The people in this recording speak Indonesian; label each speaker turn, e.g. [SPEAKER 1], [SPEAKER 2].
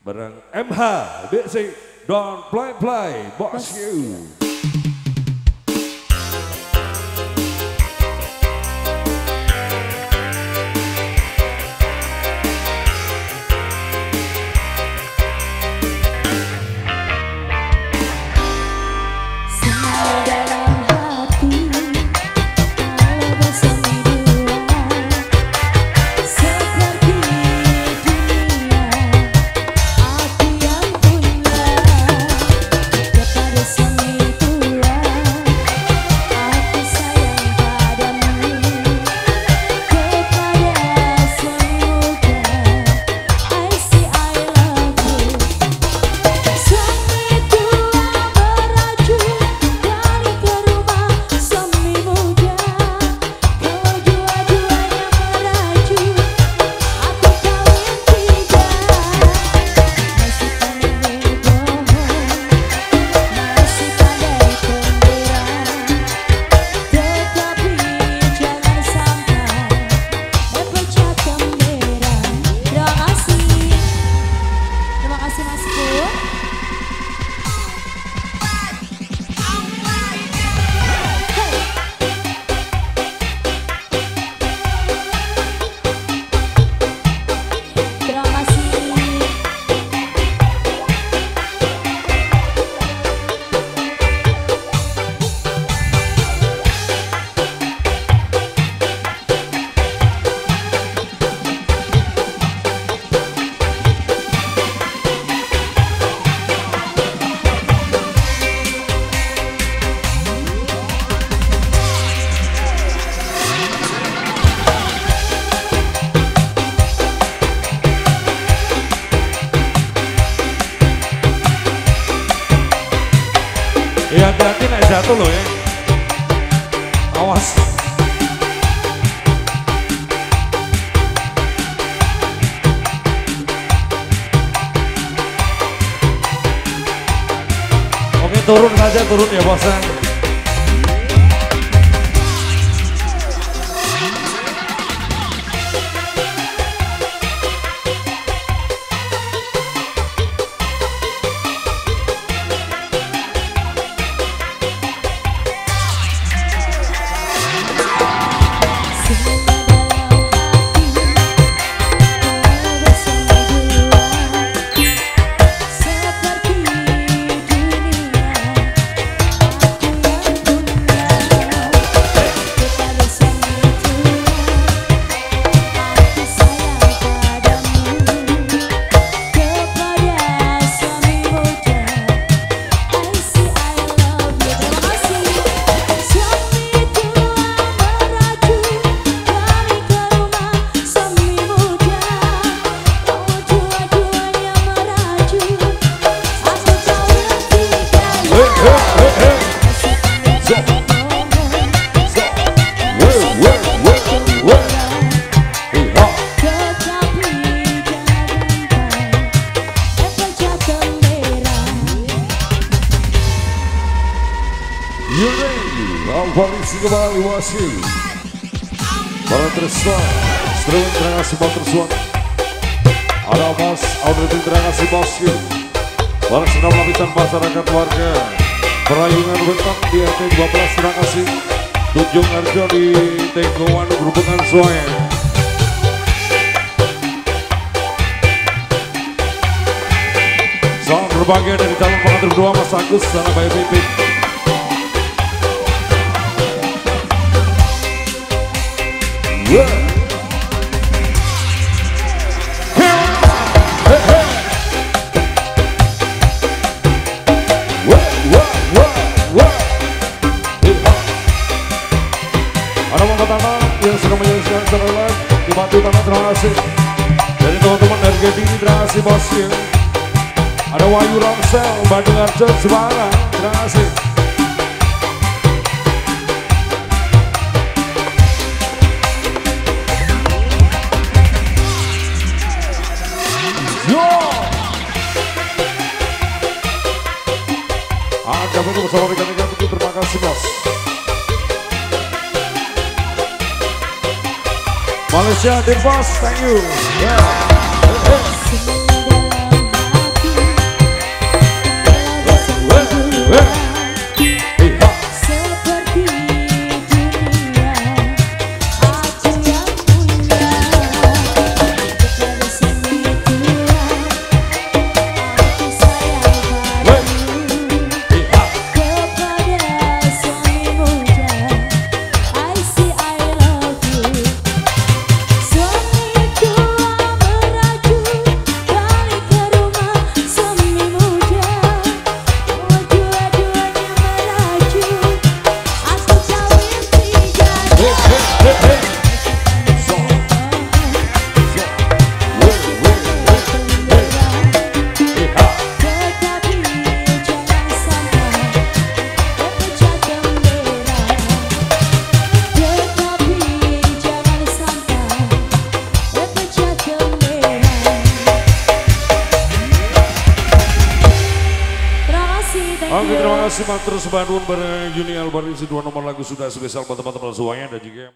[SPEAKER 1] bareng MH DC Don't Play Play Boss You. Loh ya. Awas. Oke turun saja turun ya bosnya. Alvarisi kembali wasil. Para Triswan, Sterling terima kasih Bang Triswan. Ada Mas Audrey terima kasih bosku. Para senam lapisan masyarakat warga. Perayungan bentang di RT 12 terima kasih. Tunjung Arjo di Tenggowan Gerobokan Soe. Salam berbahagia dari calon pengantin berdua Mas Agus dan Abah Pipit. Tana yang sudah menyaksikan secara live. Dibantu Tana terima kasih dari teman-teman ada Wahyu Ramsel Bandung Arjo Semarang. Terima kasih Ada betul bersama rekan-rekan itu terima kasih bos. Malaysia, boss, thank you. Yeah.
[SPEAKER 2] Terima kasih Mak terus Bandung bareng Juni Albarisi dua nomor lagu sudah spesial buat teman-teman semuanya dan juga